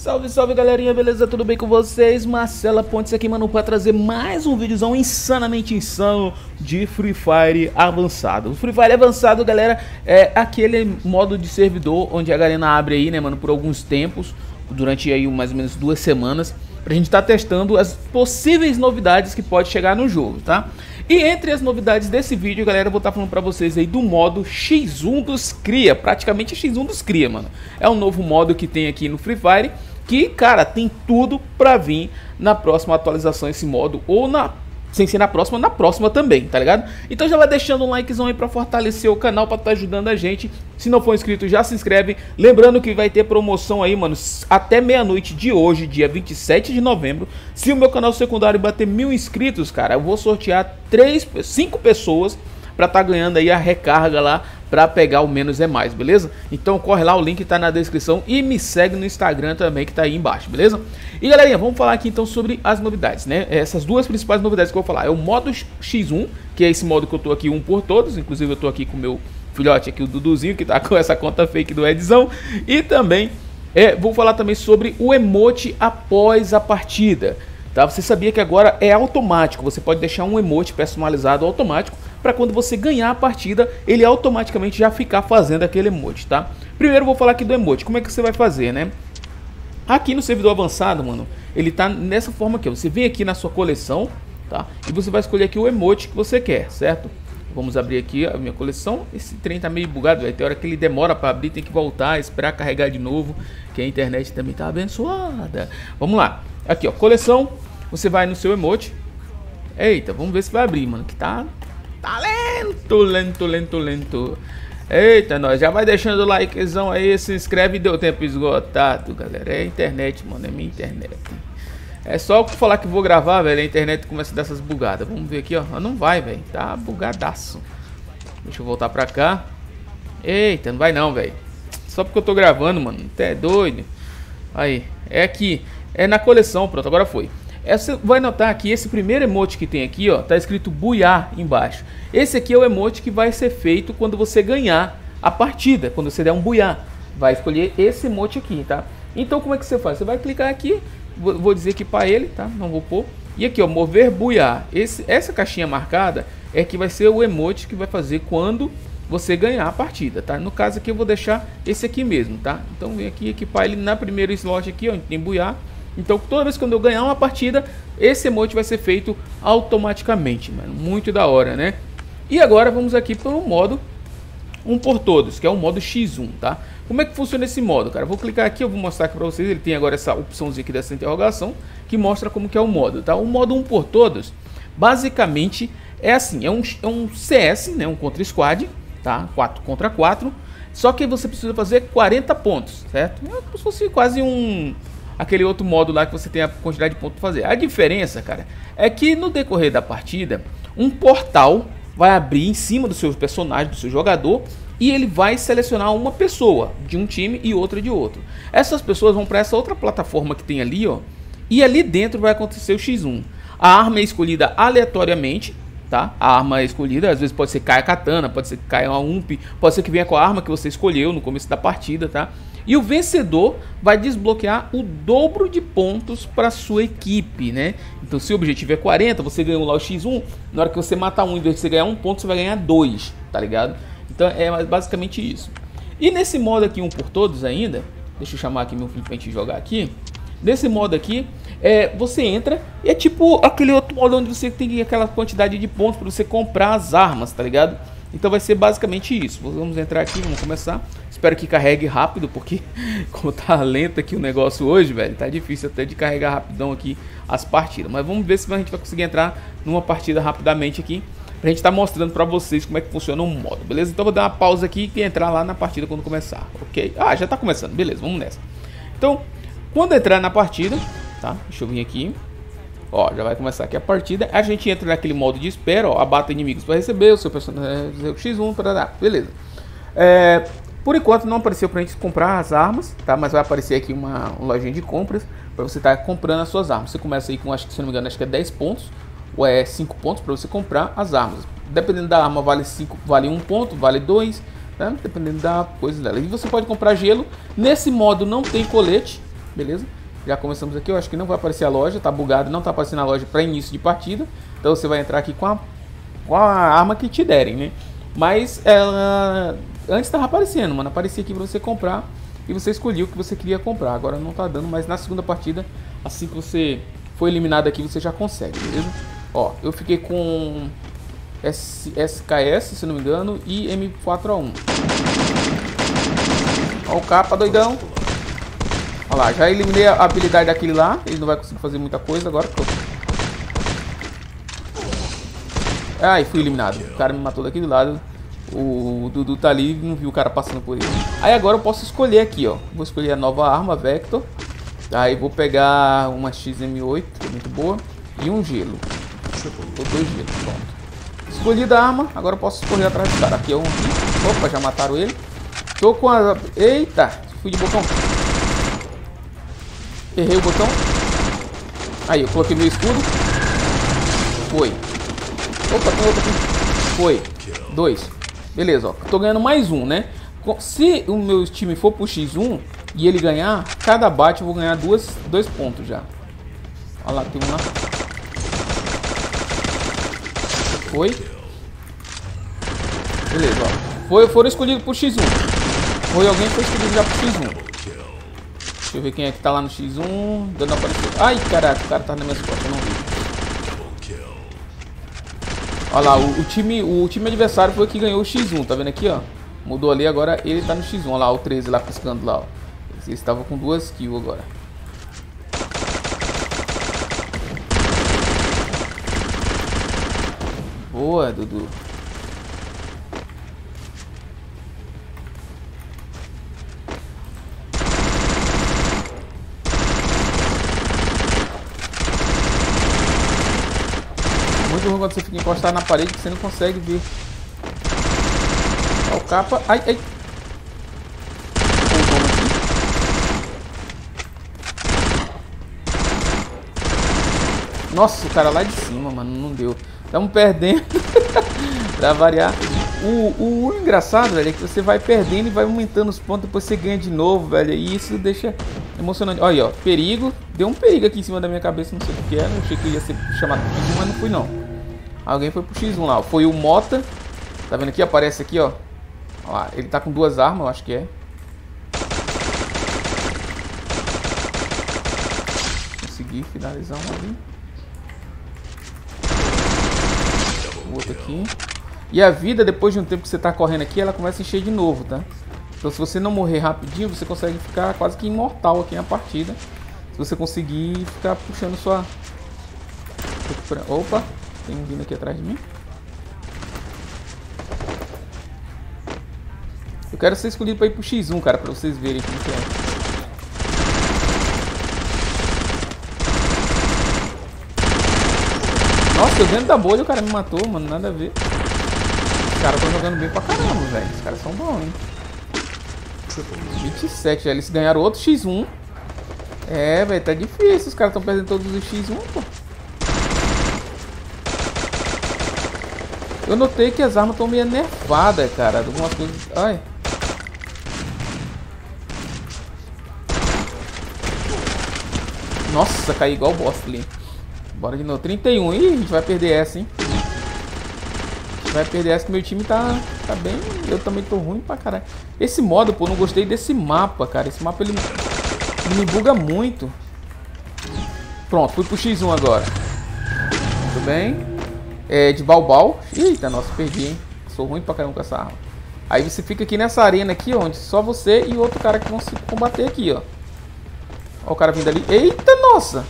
Salve, salve galerinha, beleza? Tudo bem com vocês? Marcela Pontes aqui, mano, para trazer mais um videozão insanamente insano de Free Fire avançado. O Free Fire avançado, galera, é aquele modo de servidor onde a galera abre aí, né, mano, por alguns tempos, durante aí mais ou menos duas semanas, pra gente estar tá testando as possíveis novidades que pode chegar no jogo, tá? E entre as novidades desse vídeo, galera, eu vou estar tá falando pra vocês aí do modo X1 dos Cria, praticamente X1 dos Cria, mano. É um novo modo que tem aqui no Free Fire que, cara, tem tudo pra vir na próxima atualização esse modo, ou na sem ser na próxima, na próxima também, tá ligado? Então já vai deixando um likezão aí pra fortalecer o canal, pra tá ajudando a gente. Se não for inscrito, já se inscreve. Lembrando que vai ter promoção aí, mano, até meia-noite de hoje, dia 27 de novembro. Se o meu canal secundário bater mil inscritos, cara, eu vou sortear três, cinco pessoas pra tá ganhando aí a recarga lá para pegar o menos é mais, beleza? Então corre lá, o link tá na descrição e me segue no Instagram também que tá aí embaixo, beleza? E galerinha, vamos falar aqui então sobre as novidades, né? Essas duas principais novidades que eu vou falar é o modo X1, que é esse modo que eu tô aqui um por todos, inclusive eu tô aqui com o meu filhote aqui, o Duduzinho, que tá com essa conta fake do Edzão, e também é, vou falar também sobre o emote após a partida. Tá? Você sabia que agora é automático, você pode deixar um emote personalizado automático para quando você ganhar a partida, ele automaticamente já ficar fazendo aquele emote, tá? Primeiro vou falar aqui do emote, como é que você vai fazer, né? Aqui no servidor avançado, mano, ele tá nessa forma aqui, você vem aqui na sua coleção, tá? E você vai escolher aqui o emote que você quer, certo? Vamos abrir aqui a minha coleção. Esse trem tá meio bugado, vai ter hora que ele demora para abrir, tem que voltar, esperar carregar de novo, que a internet também tá abençoada. Vamos lá. Aqui, ó, coleção. Você vai no seu emote. Eita, vamos ver se vai abrir, mano, que Tá lento, lento, lento, lento. Eita, nós já vai deixando o likezão aí, se inscreve deu tempo esgotado, galera. É internet, mano, é minha internet. É só falar que vou gravar, velho, a internet começa a dar essas bugadas. Vamos ver aqui, ó. Não vai, velho. Tá bugadaço. Deixa eu voltar pra cá. Eita, não vai não, velho. Só porque eu tô gravando, mano. Até doido. Aí, é aqui. É na coleção, pronto, agora foi. Você vai notar que esse primeiro emote que tem aqui, ó, tá escrito buiar embaixo. Esse aqui é o emote que vai ser feito quando você ganhar a partida, quando você der um buiar. Vai escolher esse emote aqui, tá? Então como é que você faz? Você vai clicar aqui, vou dizer aqui para ele, tá? Não vou pôr. E aqui, ó, mover buiar. Esse, essa caixinha marcada é que vai ser o emote que vai fazer quando você ganhar a partida, tá? No caso aqui eu vou deixar esse aqui mesmo, tá? Então vem aqui equipar ele na primeira slot aqui, onde tem buiar. Então toda vez que eu ganhar uma partida, esse emote vai ser feito automaticamente, mano. Muito da hora, né? E agora vamos aqui para o modo um por todos, que é o modo X1, tá? Como é que funciona esse modo, cara? Vou clicar aqui, eu vou mostrar aqui para vocês. Ele tem agora essa opçãozinha aqui dessa interrogação, que mostra como que é o modo, tá? O modo um por todos, basicamente, é assim, é um, é um CS, né? Um contra squad, tá? 4 contra 4. Só que você precisa fazer 40 pontos, certo? É como se fosse quase um aquele outro modo lá que você tem a quantidade de pontos para fazer. A diferença, cara, é que no decorrer da partida, um portal vai abrir em cima do seu personagem, do seu jogador, e ele vai selecionar uma pessoa de um time e outra de outro. Essas pessoas vão para essa outra plataforma que tem ali, ó, e ali dentro vai acontecer o X1. A arma é escolhida aleatoriamente, tá? A arma é escolhida, às vezes pode ser caia katana, pode ser caia uma ump, pode ser que venha com a arma que você escolheu no começo da partida, tá? E o vencedor vai desbloquear o dobro de pontos para sua equipe, né? Então, se o objetivo é 40, você ganhou lá o X1, na hora que você matar um, em vez de você ganhar um ponto, você vai ganhar dois, tá ligado? Então, é basicamente isso. E nesse modo aqui, um por todos ainda, deixa eu chamar aqui meu filho pra gente jogar aqui. Nesse modo aqui, é, você entra e é tipo aquele outro modo onde você tem aquela quantidade de pontos para você comprar as armas, tá ligado? Então vai ser basicamente isso. Vamos entrar aqui, vamos começar. Espero que carregue rápido, porque como tá lento aqui o negócio hoje, velho, tá difícil até de carregar rapidão aqui as partidas. Mas vamos ver se a gente vai conseguir entrar numa partida rapidamente aqui, pra gente tá mostrando pra vocês como é que funciona o modo, beleza? Então vou dar uma pausa aqui e entrar lá na partida quando começar, ok? Ah, já tá começando, beleza, vamos nessa. Então, quando entrar na partida, tá? Deixa eu vir aqui. Ó, já vai começar aqui a partida. A gente entra naquele modo de espera, ó. Abata inimigos para receber, o seu personagem é, X1, para dar. Beleza. É, por enquanto não apareceu para a gente comprar as armas, tá? Mas vai aparecer aqui uma, uma lojinha de compras para você estar tá comprando as suas armas. Você começa aí com, acho que se não me engano, acho que é 10 pontos ou é 5 pontos para você comprar as armas. Dependendo da arma, vale 5, vale 1 ponto, vale 2, tá? Dependendo da coisa dela. E você pode comprar gelo. Nesse modo não tem colete, beleza? Já começamos aqui, eu acho que não vai aparecer a loja, tá bugado, não tá aparecendo a loja para início de partida. Então você vai entrar aqui com a, com a arma que te derem, né? Mas ela antes estava aparecendo, mano, aparecia aqui para você comprar e você escolhia o que você queria comprar. Agora não tá dando, mas na segunda partida, assim que você for eliminado aqui, você já consegue, beleza? Ó, eu fiquei com S SKS, se não me engano, e M4A1. Ó o capa, doidão. Olha lá, já eliminei a habilidade daquele lá. Ele não vai conseguir fazer muita coisa agora. Ai, fui eliminado. O cara me matou daqui do lado. O Dudu tá ali não viu o cara passando por ele. Aí agora eu posso escolher aqui, ó. Vou escolher a nova arma, Vector. Aí vou pegar uma XM8, muito boa. E um gelo. Ou dois gelos, pronto. Escolhi da arma, agora eu posso escolher atrás do cara. Aqui é um. Opa, já mataram ele. Tô com a... Eita, fui de botão. Errei o botão. Aí, eu coloquei meu escudo. Foi. Opa, tem outro aqui. Foi. Dois. Beleza, ó. Tô ganhando mais um, né? Se o meu time for pro X1 e ele ganhar, cada bate eu vou ganhar duas, dois pontos já. Olha lá, tem um lá. Foi. Beleza, ó. Foi, foram escolhidos pro X1. Foi alguém que foi escolhido já pro X1. Deixa eu ver quem é que tá lá no X1. Dando aparecer. Ai, caraca, o cara tá nas minhas costas, eu não vi. Olha lá, o, o, time, o time adversário foi que ganhou o X1, tá vendo aqui, ó? Mudou ali, agora ele tá no X1. Olha lá, o 13 lá piscando lá, ó. Ele estava com duas kills agora. Boa, Dudu. Quando você fica encostado na parede que você não consegue ver. Olha o capa. Ai, ai. Nossa, o cara lá de cima, mano, não deu. Estamos perdendo. pra variar. O, o, o, engraçado, velho, é que você vai perdendo e vai aumentando os pontos, depois você ganha de novo, velho. E isso deixa emocionante. Olha aí, ó, perigo. Deu um perigo aqui em cima da minha cabeça, não sei o que era. Eu achei que ia ser chamado X1, mas não fui não. Alguém foi pro X1 lá. Foi o Mota. Tá vendo aqui? Aparece aqui, ó. Olha lá, ele tá com duas armas, eu acho que é. Consegui finalizar um ali. O outro aqui. E a vida, depois de um tempo que você tá correndo aqui, ela começa a encher de novo, tá? Então se você não morrer rapidinho, você consegue ficar quase que imortal aqui na partida. Se você conseguir ficar puxando sua... Opa, tem um vindo aqui atrás de mim. Eu quero ser escolhido pra ir pro X1, cara, pra vocês verem como que é. Nossa, eu dentro da bolha o cara me matou, mano, nada a ver. Os caras estão jogando bem pra caramba, velho. Os caras são bons, hein. 27, já eles ganharam outro X1. É, velho, tá difícil. Os caras estão perdendo todos os X1, pô. Eu notei que as armas estão meio nerfadas, cara. Algumas coisas... Ai. Nossa, caí igual boss ali. Bora de novo. 31. Ih, a gente vai perder essa, hein? Vai perder essa que meu time tá, tá bem... Eu também tô ruim pra caralho. Esse modo, pô, não gostei desse mapa, cara. Esse mapa, ele, ele me buga muito. Pronto, fui pro X1 agora. Tudo bem. É, de Balbal. Eita, nossa, perdi, hein? Sou ruim pra caramba com essa arma. Aí você fica aqui nessa arena aqui, onde só você e outro cara que vão se combater aqui, ó. Ó o cara vindo ali. Eita, nossa!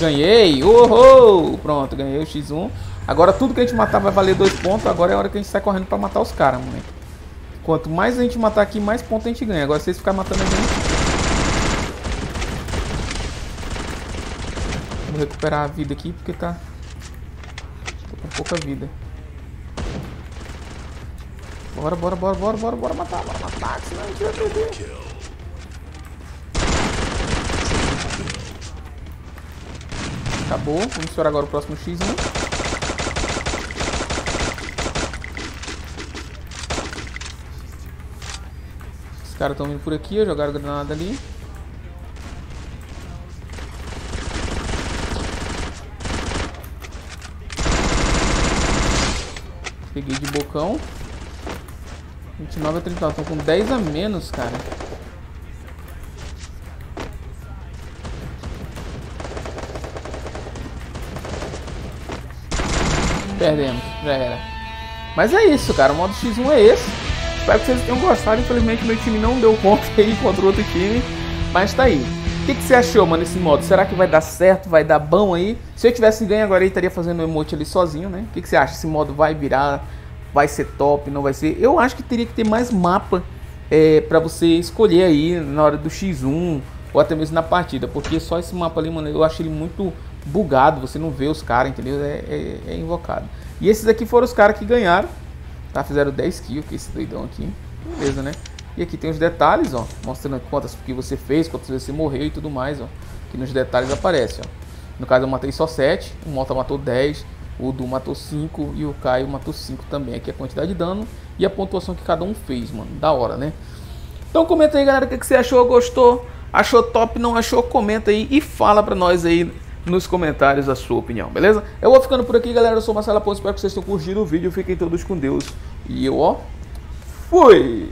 Ganhei! Uhul! Pronto, ganhei o X1. Agora tudo que a gente matar vai valer dois pontos. Agora é a hora que a gente sai correndo pra matar os caras, moleque. Quanto mais a gente matar aqui, mais pontos a gente ganha. Agora se vocês ficarem matando a gente... Vou recuperar a vida aqui porque tá... Tô com pouca vida. Bora, bora, bora, bora, bora, bora matar, bora matar, senão a gente vai perder. Acabou. Vamos esperar agora o próximo X1. Caras estão vindo por aqui, jogaram granada ali. Peguei de bocão. 29 a 30, estão com 10 a menos, cara. Perdemos, já era. Mas é isso, cara. O modo X1 é esse. Espero que vocês tenham gostado. Infelizmente, meu time não deu conta aí contra outro time. Mas tá aí. O que, que, você achou, mano, esse modo? Será que vai dar certo? Vai dar bom aí? Se eu tivesse ganho agora, eu estaria fazendo o emote ali sozinho, né? O que, que, você acha? Esse modo vai virar? Vai ser top? Não vai ser? Eu acho que teria que ter mais mapa é, para você escolher aí na hora do X1 ou até mesmo na partida. Porque só esse mapa ali, mano, eu acho ele muito bugado, você não vê os caras, entendeu? É, é, é, invocado. E esses aqui foram os caras que ganharam, tá? Fizeram 10 kills, que esse doidão aqui. Beleza, né? E aqui tem os detalhes, ó, mostrando quantas que você fez, quantas vezes você morreu e tudo mais, ó. Aqui nos detalhes aparece, ó. No caso eu matei só 7, o Mota matou 10, o Du matou 5 e o Caio matou 5 também. Aqui a quantidade de dano e a pontuação que cada um fez, mano. Da hora, né? Então comenta aí, galera, o que, que você achou, gostou? Achou top, não achou? Comenta aí e fala pra nós aí nos comentários a sua opinião, beleza? Eu vou ficando por aqui, galera. Eu sou Marcelo Pontes, espero que vocês tenham curtido o vídeo. Fiquem todos com Deus. E eu, ó, fui!